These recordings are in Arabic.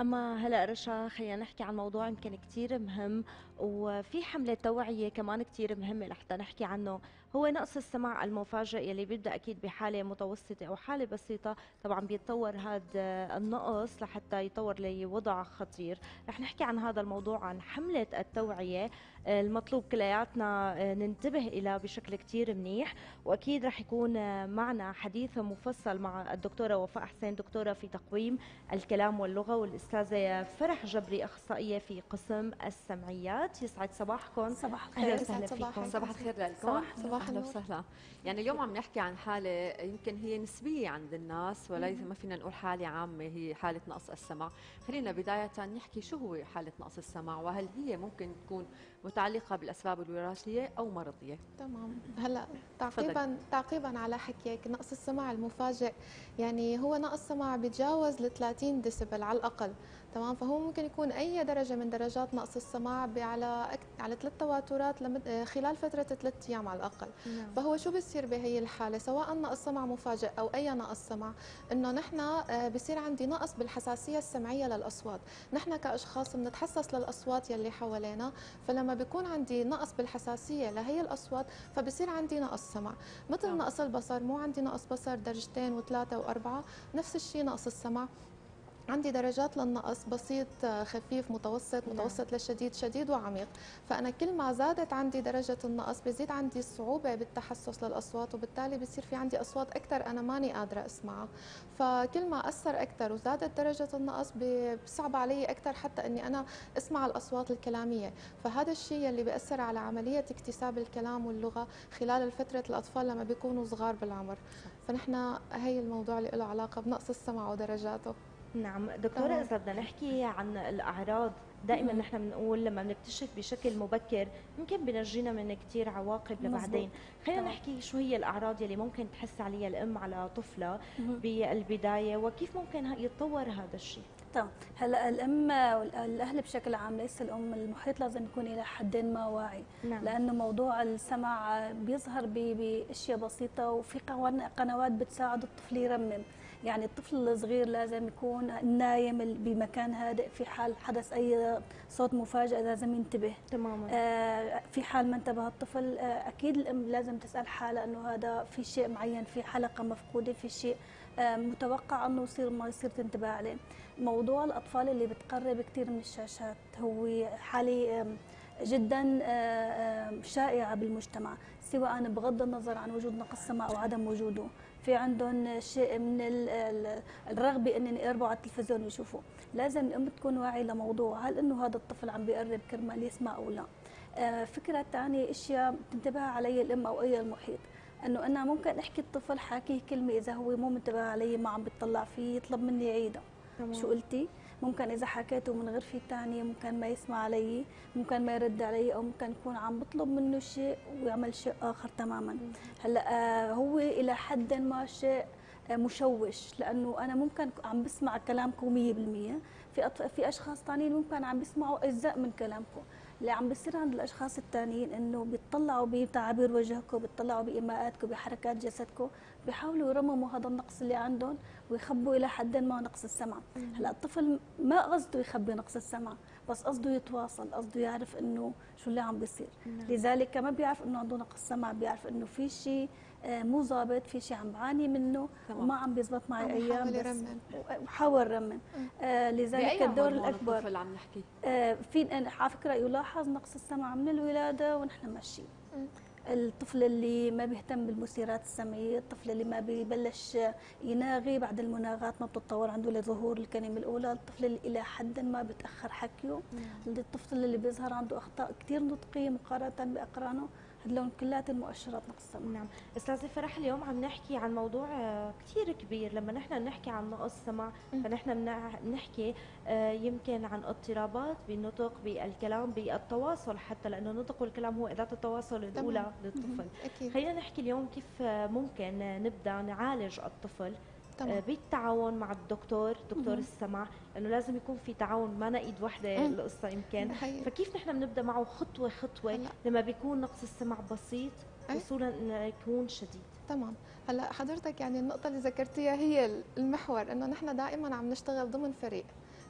أما هلا رشا خلينا نحكي عن موضوع يمكن كتير مهم وفي حملة توعية كمان كتير مهمة لحتى نحكي عنه. هو نقص السمع المفاجئ يلي بيبدأ أكيد بحالة متوسطة أو حالة بسيطة. طبعا بيتطور هذا النقص لحتى يطور لوضع خطير. رح نحكي عن هذا الموضوع عن حملة التوعية المطلوب كلياتنا ننتبه إلى بشكل كتير منيح. وأكيد رح يكون معنا حديث مفصل مع الدكتورة وفاء حسين دكتورة في تقويم الكلام واللغة والأستاذة فرح جبري أخصائية في قسم السمعيات. يسعد صباحكم. صباح الخير. صباح الخير لكم. صباح صباح أهلا وسهلا. يعني اليوم عم نحكي عن حالة يمكن هي نسبية عند الناس وليس ما فينا نقول حالة عامة هي حالة نقص السمع. خلينا بداية نحكي شو هو حالة نقص السمع وهل هي ممكن تكون متعلقة بالأسباب الوراثية أو مرضية؟ تمام. هلأ تعقيبا تعقيبا على حكيك نقص السمع المفاجئ. يعني هو نقص سمع بيتجاوز ل 30 ديسبل على الأقل. تمام. فهو ممكن يكون أي درجة من درجات نقص السمع على على ثلاث تواترات لمد... خلال فترة ثلاث أيام على الأقل. نعم. فهو شو بيصير بهي الحالة؟ سواء نقص سمع مفاجئ أو أي نقص سمع إنه نحن آه، بصير عندي نقص بالحساسية السمعية للأصوات. نحن كأشخاص بنتحسس للأصوات يلي حوالينا فلما بيكون عندي نقص بالحساسية لهي الأصوات فبصير عندي نقص سمع. مثل نعم. نقص البصر مو عندي نقص بصر درجتين وثلاثة وأربعة نفس الشيء نقص السمع. عندي درجات للنقص بسيط خفيف متوسط نعم. متوسط لشديد شديد وعميق. فأنا كل ما زادت عندي درجة النقص بزيد عندي صعوبة بالتحسس للأصوات وبالتالي بصير في عندي أصوات أكثر أنا ماني قادرة أسمعها. فكل ما أثر أكثر وزادت درجة النقص بصعب علي أكثر حتى إني أنا أسمع الأصوات الكلامية. فهذا الشيء اللي بيأثر على عملية اكتساب الكلام واللغة خلال فترة الأطفال لما بيكونوا صغار بالعمر. فنحن هي الموضوع اللي له علاقة بنقص السمع ودرجاته. نعم دكتورة إذا بدنا نحكي عن الأعراض دائما نحن بنقول لما بنكتشف بشكل مبكر يمكن بنجينا من كثير عواقب لبعدين. خلينا نحكي شو هي الأعراض يلي ممكن تحس عليها الأم على طفلة بالبداية وكيف ممكن يتطور هذا الشيء؟ تمام. هلأ الأم والاهل بشكل عام ليس الأم المحيط لازم يكون إلى حد ما واعي. نعم. لأنه موضوع السمع بيظهر بأشياء بسيطة وفي قنوات بتساعد الطفل يرمم. يعني الطفل الصغير لازم يكون نايم بمكان هادئ في حال حدث أي صوت مفاجئ لازم ينتبه. تماما. آه في حال ما انتبه الطفل آه أكيد الأم لازم تسأل حالها إنه هذا في شيء معين في حلقة مفقودة في شيء آه متوقع إنه يصير ما يصير تنتبه عليه. موضوع الأطفال اللي بتقرب كثير من الشاشات هو حالي جدا شائعة بالمجتمع سواء بغض النظر عن وجود نقص سمع أو عدم وجوده. في عندهم شيء من الرغبة إنهم يقربوا على التلفزيون ويشوفوا لازم الأم تكون واعية لموضوع هل إنه هذا الطفل عم بيقرب كرمال يسمع أو لا؟ آه، فكرة ثانية إشياء تنتبه علي الأم أو أي المحيط. إنه أنا ممكن أحكي الطفل حاكيه كلمة إذا هو مو منتبه علي ما عم بيطلع فيه يطلب مني عيدها شو قلتي؟ ممكن إذا حكيته من غرفه ثانية ممكن ما يسمع علي ممكن ما يرد علي أو ممكن يكون عم بطلب منه شيء ويعمل شيء آخر تماما. هلأ آه هو إلى حد ما شيء آه، مشوش لأنه أنا ممكن عم بسمع كلامكم 100% في في أشخاص ثانيين ممكن عم بيسمعوا أجزاء من كلامكم. اللي عم بيصير عند الأشخاص الثانيين إنه بيطلعوا بتعابير وجهكم بيطلعوا بإيماءاتكم بحركات جسدكم. بيحاولوا يرمموا هذا النقص اللي عندهم ويخبوا إلى حد ما نقص السمع. هلأ الطفل ما قصده يخبي نقص السمع بس قصده يتواصل قصده يعرف إنه شو اللي عم بيصير. نعم. لذلك ما بيعرف إنه عنده نقص سمع بيعرف إنه في شيء آه، مو ظابط في شيء عم بعاني منه تمام. وما عم بيزبط معي أيام بس بحاول رمم آه لذلك الدور الأكبر. الطفل عم نحكي؟ آه في على فكرة يلاحظ نقص السمع من الولادة ونحن ماشيين. الطفل اللي ما بيهتم بالمثيرات السمعية الطفل اللي ما بيبلش يناغي بعد المناغات ما بتتطور عنده لظهور الكلمة الأولى الطفل اللي إلى حد ما بتاخر حكيه. الطفل اللي بيظهر عنده أخطاء كثير نطقية مقارنة بأقرانه هدول كلات المؤشرات نقص نعم. أستاذة فرح اليوم عم نحكي عن موضوع آه، كثير كبير. لما نحن نحكي عن نقص سمع فنحن بنحكي آه، يمكن عن اضطرابات بالنطق بالكلام بالتواصل حتى لأنه النطق والكلام هو اداه التواصل الأولى للطفل. خلينا نحكي اليوم كيف ممكن نبدأ نعالج الطفل طبعا. آه، بالتعاون مع الدكتور دكتور مم. السمع لأنه لازم يكون في تعاون ما ايد وحده القصة يمكن. فكيف نحن بنبدأ معه خطوة خطوة هلا. لما بيكون نقص السمع بسيط وصولا إنه يكون شديد؟ تمام. هلا حضرتك يعني النقطة اللي ذكرتيها هي المحور إنه نحن دائما عم نشتغل ضمن فريق.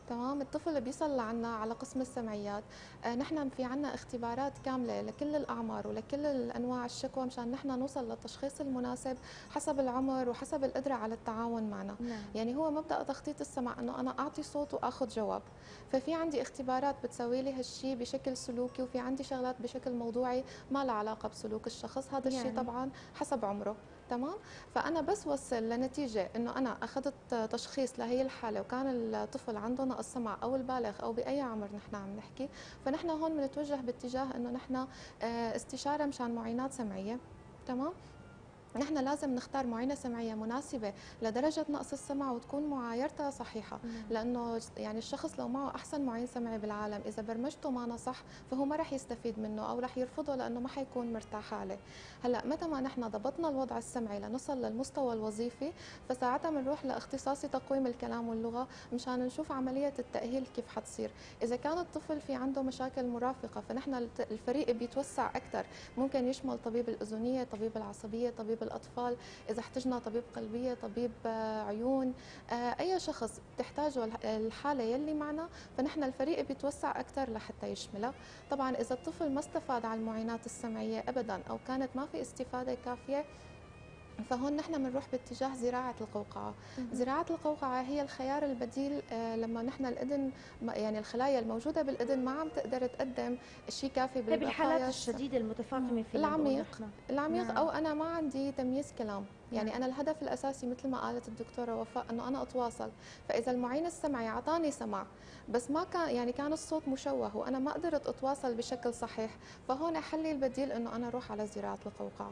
تمام الطفل بيصل لعنا على قسم السمعيات آه نحن في عنا اختبارات كاملة لكل الأعمار ولكل الأنواع الشكوى مشان نحن نوصل للتشخيص المناسب حسب العمر وحسب القدرة على التعاون معنا نعم. يعني هو مبدأ تخطيط السمع إنه أنا أعطي صوت وآخذ جواب ففي عندي اختبارات بتسوي لي هالشيء بشكل سلوكي وفي عندي شغلات بشكل موضوعي ما لها علاقة بسلوك الشخص هذا الشيء يعني. طبعا حسب عمره تمام؟ فأنا بس وصل لنتيجة إنه أنا أخذت تشخيص لهي الحالة وكان الطفل عنده نقص سمع أو البالغ أو بأي عمر نحن عم نحكي. فنحن هون بنتوجه باتجاه إنه نحن آه، استشارة مشان معاينات سمعية تمام؟ نحن لازم نختار معينه سمعية مناسبة لدرجة نقص السمع وتكون معايرتها صحيحة. لأنه يعني الشخص لو معه أحسن معين سمعي بالعالم إذا برمجته ما صح فهو ما رح يستفيد منه أو رح يرفضه لأنه ما حيكون مرتاح عليه. هلأ متى ما نحن ضبطنا الوضع السمعي لنصل للمستوى الوظيفي فساعتها بنروح لاختصاصي تقويم الكلام واللغة مشان نشوف عملية التأهيل كيف حتصير. إذا كان الطفل في عنده مشاكل مرافقة فنحن الفريق بيتوسع أكثر ممكن يشمل طبيب الأذنية طبيب العصبية طبيب الأطفال إذا احتجنا طبيب قلبية طبيب آه، عيون آه، أي شخص بتحتاجه الح- الحالة يلي معنا فنحن الفريق بيتوسع أكثر لحتى يشملها. طبعا إذا الطفل ما استفاد على المعاينات السمعية ابدا أو كانت ما في استفادة كافية فهون نحن بنروح باتجاه زراعة القوقعة، زراعة القوقعة هي الخيار البديل آه، لما نحن الإذن يعني الخلايا الموجودة بالإذن ما عم تقدر تقدم شيء كافي بالبقايا بالحالات الشديدة المتفاقمه في العميق. العميق نعم. أو أنا ما عندي تمييز كلام. يعني نعم. أنا الهدف الأساسي مثل ما قالت الدكتورة وفاء إنه أنا أتواصل. فإذا المعين السمعي أعطاني سمع بس ما كان يعني كان الصوت مشوه وأنا ما قدرت أتواصل بشكل صحيح فهون حلي البديل إنه أنا أروح على زراعة القوقعة.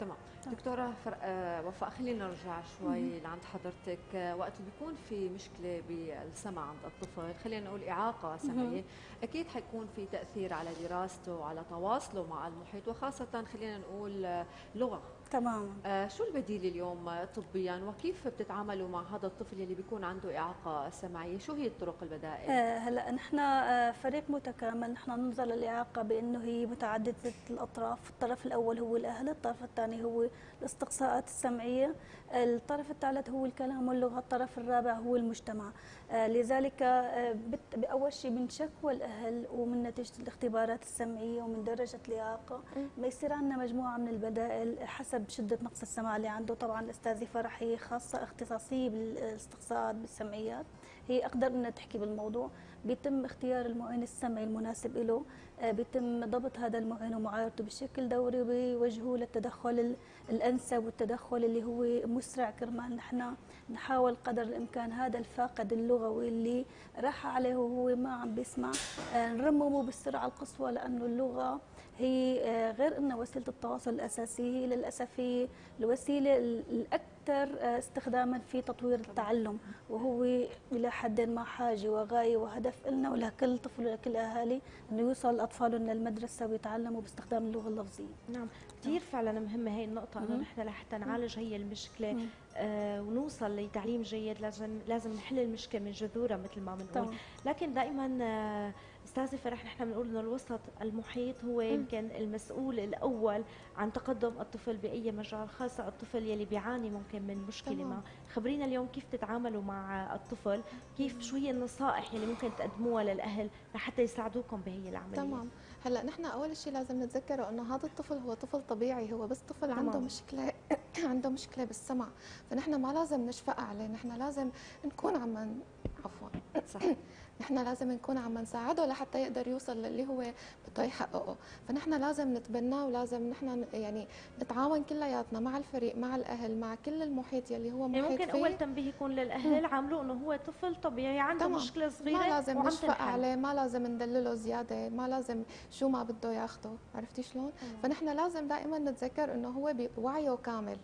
تمام. دكتورة فر... آه، وفاء خلينا نرجع شوي لعند حضرتك. آه، وقت بيكون في مشكلة بالسمع عند الطفل خلينا نقول إعاقة سمعية أكيد حيكون في تأثير على دراسته وعلى تواصله مع المحيط وخاصة خلينا نقول آه، لغة. تماما. آه، شو البديل اليوم طبيا؟ وكيف بتتعاملوا مع هذا الطفل اللي بيكون عنده إعاقة سمعية؟ شو هي الطرق البدائل؟ آه، هلأ نحن آه، فريق متكامل. نحن ننظر للإعاقة بأنه هي متعددة الأطراف، الطرف الأول هو الأهل، الطرف الثاني هو الاستقصاءات السمعية، الطرف الثالث هو الكلام واللغة، الطرف الرابع هو المجتمع، آه، لذلك آه، بأول شيء من شكوى الأهل ومن نتيجة الاختبارات السمعية ومن درجة الإعاقة ما يصير عندنا مجموعة من البدائل حسب شدة نقص السمع اللي عنده، طبعا الاستاذه فرح هي خاصه اختصاصيه بالاستقصاءات بالسمعيات. هي أقدر إنها تحكي بالموضوع. بيتم اختيار المعين السمعي المناسب له آه، بيتم ضبط هذا المعين ومعايرته بشكل دوري وبيوجهوه للتدخل ال- الأنسب والتدخل اللي هو مسرع كرمال. نحن نحاول قدر الإمكان هذا الفاقد اللغوي اللي راح عليه وهو ما عم بيسمع. آه، نرممه بالسرعه القصوى لأنه اللغة هي آه، غير انها وسيلة التواصل الاساسيه هي للأسف هي الوسيلة ال- الأكثر آه، استخداما في تطوير التعلم وهو إلى حد ما حاجة وغاية وهدف لنا ولكل طفل ولكل أهالي إنه يوصل اطفالهم للمدرسة ويتعلموا باستخدام اللغة اللفظية. نعم كثير فعلا مهمة هي النقطة انه مهم. نحن لحتى نعالج هي المشكلة مم. آه ونوصل لتعليم جيد لازم لازم نحل المشكلة من جذورها مثل ما بنقول لكن دائما آه، استاذه فرح نحن بنقول إنه الوسط المحيط هو يمكن المسؤول الأول عن تقدم الطفل بأي مجال خاصة الطفل يلي بيعاني ممكن من مشكلة. ما. خبرينا اليوم كيف تتعاملوا مع الطفل؟ كيف شو هي النصائح يلي ممكن تقدموها للأهل لحتى يساعدوكم بهي العملية؟ تمام. هلأ نحن أول شيء لازم نتذكره إنه هذا الطفل هو طفل طبيعي هو بس طفل تمام. عنده مشكلة عنده مشكلة بالسمع. فنحن ما لازم نشفق عليه نحن لازم نكون عم عفوا. صح. نحن لازم نكون عم نساعده لحتى يقدر يوصل للي هو بده يحققه. فنحن لازم نتبناه ولازم نحن يعني نتعاون كلياتنا مع الفريق مع الأهل مع كل المحيط يلي هو يعني محيط ممكن فيه. أول تنبيه يكون للأهل عاملوا إنه هو طفل طبيعي عنده تمام. مشكلة صغيرة ما لازم نشفق. عليه ما لازم ندلله زيادة ما لازم شو ما بده ياخده. عرفتي شلون؟ فنحن لازم دائما نتذكر إنه هو بوعيه كامل.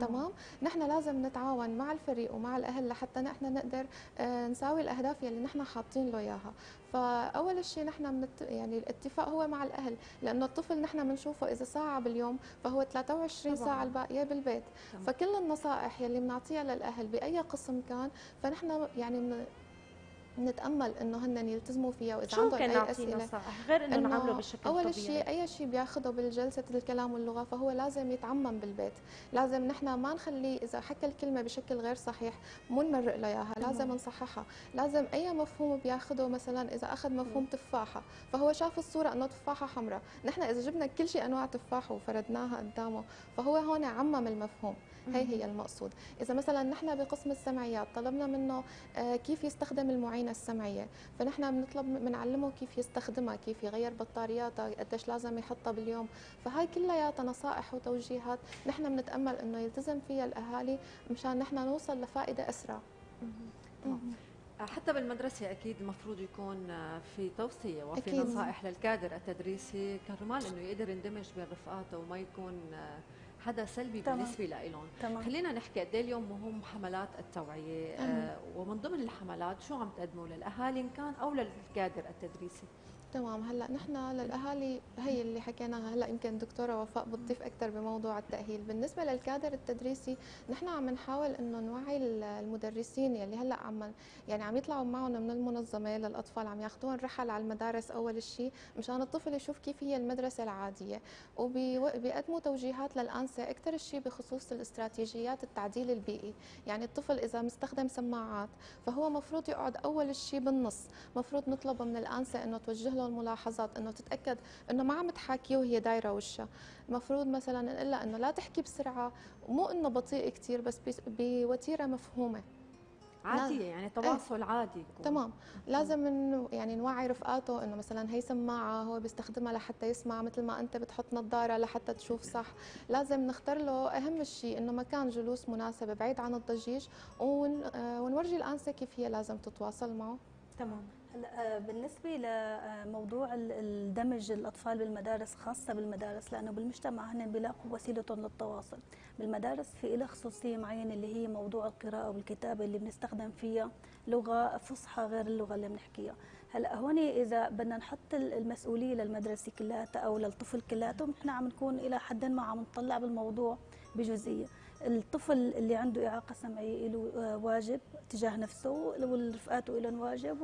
تمام نحن لازم نتعاون مع الفريق ومع الأهل لحتى نحن نقدر آه، نساوي الأهداف يلي نحن حاطين له إياها فأول شيء نحن منت... يعني الاتفاق هو مع الأهل لأنه الطفل نحن بنشوفه إذا ساعة باليوم فهو 23 طبعاً. ساعة الباقية بالبيت تمام. فكل النصائح يلي بنعطيها للأهل بأي قسم كان فنحن يعني من نتأمل إنه هن يلتزموا فيها وإذا شو عندهم أي أسئلة نصائح غير إنه نعامله بشكل أول طبيعي. شيء أي شيء بياخده بالجلسة الكلام واللغة فهو لازم يتعمم بالبيت. لازم نحن ما نخليه إذا حكى الكلمة بشكل غير صحيح مو نمرق له إياها لازم نصححها. لازم أي مفهوم بياخده مثلا إذا أخذ مفهوم تفاحة فهو شاف الصورة إنه تفاحة حمراء. نحن إذا جبنا كل شيء أنواع تفاح وفردناها قدامه فهو هون عمم المفهوم. هي هي المقصود. إذا مثلا نحن بقسم السمعيات طلبنا منه آه، كيف يستخدم المعينة السمعية فنحن بنطلب بنعلمه كيف يستخدمها كيف يغير بطارياتها قديش لازم يحطها باليوم. فهاي كلياتها نصائح وتوجيهات نحن بنتأمل إنه يلتزم فيها الأهالي مشان نحن نوصل لفائدة أسرع. حتى بالمدرسة أكيد المفروض يكون في توصية وفي أكيد. نصائح للكادر التدريسي. كرمال إنه يقدر يندمج بين رفقاته وما يكون حدا سلبي تمام. بالنسبة لهم تمام. خلينا نحكي قد إيه اليوم مهم حملات التوعية آه، ومن ضمن الحملات شو عم تقدموا للأهالي إن كان أو للكادر التدريسي؟ تمام. هلأ نحن للأهالي هي اللي حكيناها. هلأ يمكن الدكتوره وفاء بتضيف أكثر بموضوع التأهيل. بالنسبة للكادر التدريسي نحن عم نحاول إنه نوعي المدرسين يلي هلأ عم يعني عم يطلعوا معهم من المنظمة للأطفال عم ياخذوهم رحل على المدارس أول شيء مشان الطفل يشوف كيف هي المدرسة العادية وبيقدموا توجيهات للانسه أكثر شيء بخصوص الاستراتيجيات التعديل البيئي. يعني الطفل إذا مستخدم سماعات فهو مفروض يقعد أول شيء بالنص. مفروض نطلب من الأنسة إنه توجه له الملاحظات إنه تتأكد إنه ما عم تحاكيه وهي دايرة وشها. المفروض مثلا نقول إنه لا تحكي بسرعة مو إنه بطيء كثير بس بوتيرة مفهومة. عادية يعني تواصل؟ عادي يكون. تمام. لازم إنه يعني نوعي رفقاته إنه مثلا هي سماعة هو بيستخدمها لحتى يسمع مثل ما أنت بتحط نظارة لحتى تشوف صح. لازم نختار له أهم شيء إنه مكان جلوس مناسب بعيد عن الضجيج ون... آه، ونورجي الانسه كيف هي لازم تتواصل معه. تمام. هلا بالنسبة لموضوع الدمج الأطفال بالمدارس خاصة بالمدارس لأنه بالمجتمع هن بيلاقوا وسيلتهم للتواصل. بالمدارس في لها خصوصية معينة اللي هي موضوع القراءة والكتابة اللي بنستخدم فيها لغة فصحى غير اللغة اللي بنحكيها. هلأ هون إذا بدنا نحط المسؤولية للمدرسة كلياتها أو للطفل كلياته نحن عم نكون إلى حد ما عم نطلع بالموضوع بجزئية. الطفل اللي عنده إعاقة سمعية له آه، واجب تجاه نفسه والرفقاته لهم واجب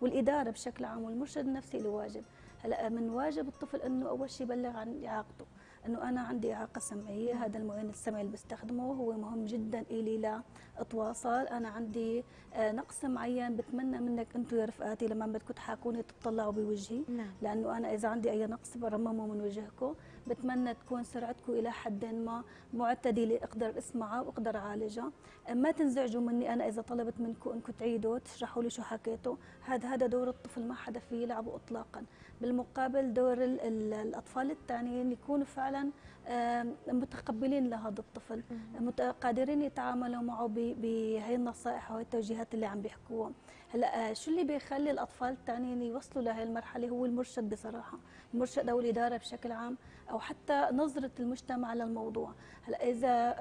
والإدارة بشكل عام والمرشد النفسي له واجب. هلأ من واجب الطفل إنه أول شيء يبلغ عن إعاقته. إنه أنا عندي إعاقة سمعية هذا المعين السمعي اللي بستخدمه هو مهم جدا إلي لا اتواصل أنا عندي آه، نقص معين بتمنى منك أنتم يا رفقاتي لما بدكم تحاكوني تطلعوا بوجهي. نعم. لأنه أنا إذا عندي أي نقص برممه من وجهكم. بتمنى تكون سرعتكم إلى حد ما معتدلة أقدر أسمعها وأقدر أعالجها. ما تنزعجوا مني أنا إذا طلبت منكم أنكم تعيدوا تشرحوا لي شو حكيتوا. هذا هذا دور الطفل ما حدا فيه يلعبه اطلاقا. بالمقابل دور الأطفال الثانيين يكونوا فعلا متقبلين لهذا الطفل قادرين يتعاملوا معه بهي النصائح وهي التوجيهات اللي عم بيحكوها. هلأ آه، شو اللي بيخلي الأطفال الثانيين يوصلوا لهي المرحلة؟ هو المرشد بصراحة المرشد أو الإدارة بشكل عام أو حتى نظرة المجتمع للموضوع. هلأ إذا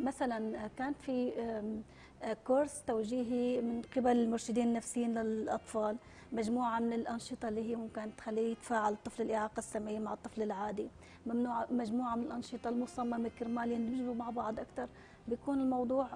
مثلا كان في كورس توجيهي من قبل المرشدين النفسيين للأطفال مجموعة من الأنشطة اللي هي ممكن تخليه يتفاعل الطفل الإعاقة السمعية مع الطفل العادي. ممنوع مجموعة من الأنشطة المصممة كرمال يندمجوا مع بعض أكثر بيكون الموضوع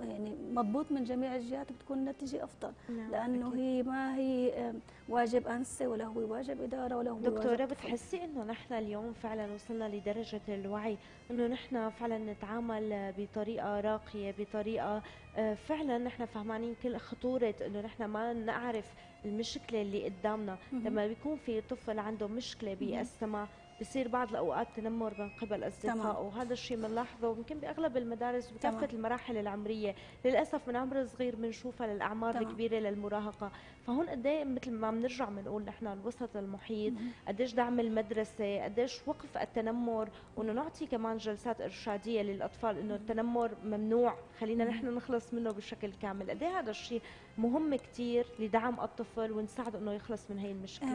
يعني مضبوط من جميع الجهات بتكون النتيجة أفضل. نعم لأنه أكيد. هي ما هي واجب أنسة ولا هو واجب إدارة ولا هو دكتورة بتحسي إنه نحن اليوم فعلا وصلنا لدرجة الوعي إنه نحن فعلا نتعامل بطريقة راقية بطريقة آه، فعلا نحن فهمانين كل خطورة إنه نحن ما نعرف المشكلة اللي قدامنا. لما بيكون في طفل عنده مشكلة بالسمع بصير بعض الأوقات تنمر من قبل اصدقائه وهذا الشيء بنلاحظه يمكن بأغلب المدارس بكافه المراحل العمرية. للأسف من عمر صغير بنشوفها للأعمار تمام. الكبيرة للمراهقة. فهون قد إيه مثل ما بنرجع بنقول نحن الوسط المحيط قديش دعم المدرسة قديش وقف التنمر وإنه نعطي كمان جلسات إرشادية للأطفال إنه التنمر ممنوع خلينا نحن نخلص منه بشكل كامل. قد إيه هذا الشيء مهم كثير لدعم الطفل ونساعده إنه يخلص من هي المشكلة؟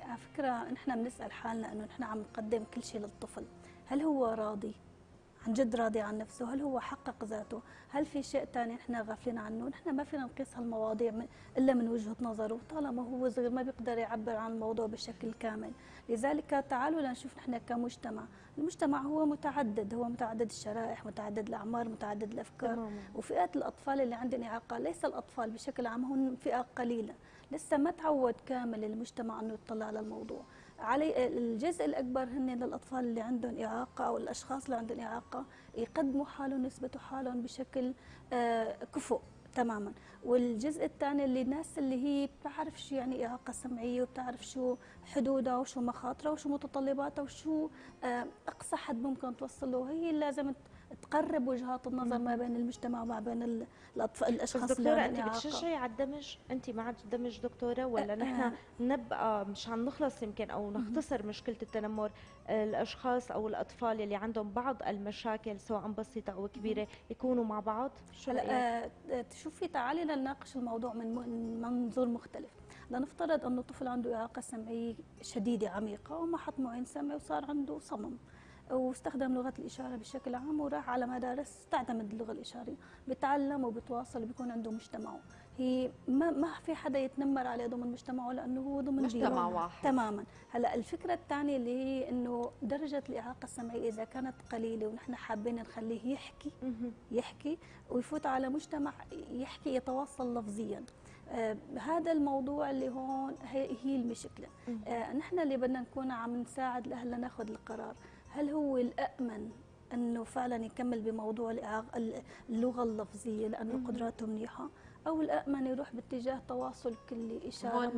100% على فكرة نحن بنسأل حالنا إنه نحن عم نقدم كل شيء للطفل. هل هو راضي؟ عن جد راضي عن نفسه. هل هو حقق ذاته؟ هل في شيء ثاني نحن غافلين عنه؟ نحن ما فينا نقيس هالمواضيع من إلا من وجهة نظره. طالما هو صغير ما بيقدر يعبر عن الموضوع بشكل كامل. لذلك تعالوا لنشوف نحن كمجتمع. المجتمع هو متعدد. هو متعدد الشرائح متعدد الأعمار متعدد الأفكار. وفئات الأطفال اللي عندهم إعاقة. ليس الأطفال بشكل عام هم فئة قليلة. لسه ما تعود كامل المجتمع إنه يطلع على الموضوع. علي الجزء الأكبر هن للأطفال اللي عندهم إعاقة أو الأشخاص اللي عندهم إعاقة يقدموا حالهم يثبتوا حالهم بشكل آه، كفؤ تماما. والجزء الثاني اللي الناس اللي هي بتعرف شو يعني إعاقة سمعية وبتعرف شو حدودها وشو مخاطرها وشو متطلباتها وشو آه، أقصى حد ممكن توصله هي لازم تقرب وجهات النظر ما بين المجتمع وما بين الاطفال الأشخاص اللي دكتوره أنت بتشجعي على الدمج؟ أنت مع الدمج دكتورة ولا نحن نبقى مشان نخلص يمكن أو نختصر مشكلة التنمر؟ الأشخاص أو الأطفال اللي عندهم بعض المشاكل سواء بسيطة أو كبيرة يكونوا مع بعض؟ شو هلا شوفي تعالي لنناقش الموضوع من منظور مختلف. لنفترض انه طفل عنده إعاقة سمعية شديدة عميقة وما حط معين سمعي وصار عنده صمم. واستخدم لغة الإشارة بشكل عام وراح على مدارس تعتمد اللغة الإشارية. بتعلم وبتواصل وبيكون عنده مجتمعه. هي ما ما في حدا يتنمر عليه ضمن مجتمعه لأنه هو ضمن مجتمع واحد. تماما. هلأ الفكرة الثانية اللي هي إنه درجة الإعاقة السمعية إذا كانت قليلة ونحن حابين نخليه يحكي يحكي ويفوت على مجتمع يحكي يتواصل لفظيا. آه هذا الموضوع اللي هون هي, هي المشكلة. آه نحن اللي بدنا نكون عم نساعد الاهل لناخذ القرار. هل هو الأأمن أنه فعلا يكمل بموضوع اللغة اللفظية لأنه قدراته منيحة؟ أو الامن يروح باتجاه تواصل كلي إشارة هون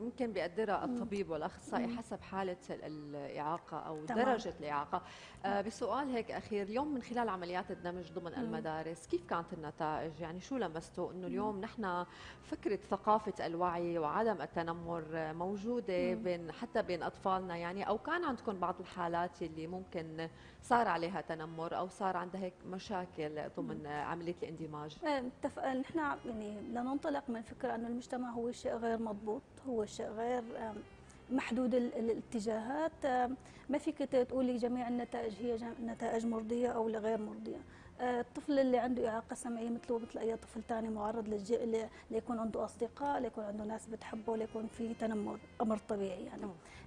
ممكن بيقدرها الطبيب والأخصائي حسب حالة الإعاقة أو تمام. درجة الإعاقة. آه بسؤال هيك أخير اليوم من خلال عمليات الدمج ضمن مم. المدارس كيف كانت النتائج؟ يعني شو لمستوا؟ إنه اليوم نحن فكرة ثقافة الوعي وعدم التنمر موجودة مم. بين حتى بين أطفالنا يعني أو كان عندكم بعض الحالات اللي ممكن صار عليها تنمر أو صار عندها هيك مشاكل ضمن مم. عملية الإندماج؟ آه، نحن يعني لننطلق من فكرة أن المجتمع هو شيء غير مضبوط هو شيء غير محدود الاتجاهات. ما فيك تقولي جميع النتائج هي نتائج مرضية أو غير مرضية. آه، الطفل اللي عنده إعاقة سمعية مثله مثل أي طفل ثاني معرض. ليكون عنده أصدقاء ليكون عنده ناس بتحبه ليكون في تنمر أمر طبيعي يعني.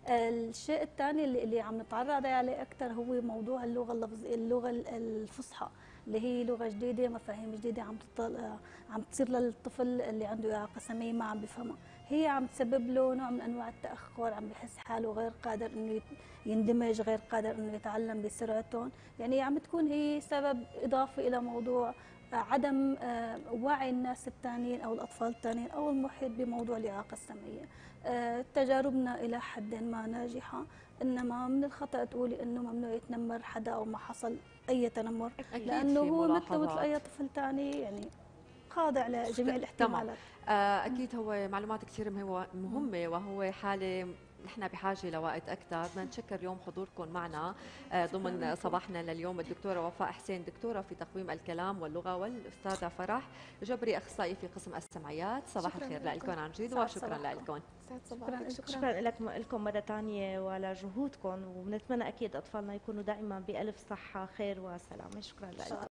آه، الشيء الثاني اللي, اللي عم نتعرض عليه أكثر هو موضوع اللغة اللفظية اللغة الفصحى. اللي هي لغة جديدة مفاهيم جديدة عم عم تصير للطفل اللي عنده إعاقة سمعيه ما عم بفهمها هي عم تسبب له نوع من أنواع التأخر عم بحس حاله غير قادر إنه يندمج غير قادر إنه يتعلم بسرعتهم. يعني عم تكون هي سبب إضافي إلى موضوع عدم آه، وعي الناس الثانيين أو الأطفال الثانيين أو المحيط بموضوع الإعاقة السمعية. آه، تجاربنا إلى حد ما ناجحة. إنما من الخطأ تقولي إنه ممنوع يتنمر حدا أو ما حصل أي تنمر. لأنه هو مثل مثل اي طفل ثاني يعني خاضع لجميع الاحتمالات. آه، أكيد هو معلومات كثير مهمة وهو حالة نحن بحاجة لوقت أكثر بدنا نشكر اليوم حضوركم معنا. آه، ضمن صباحنا لليوم الدكتورة وفاء حسين دكتورة في تقويم الكلام واللغة والأستاذة فرح جبري أخصائي في قسم السمعيات. صباح الخير لكم. عن جد وشكرا لكم. شكرا شكرا. لكم مرة ثانية ولجهودكم وبنتمنى أكيد أطفالنا يكونوا دائما بألف صحة خير وسلامة. شكرا لكم.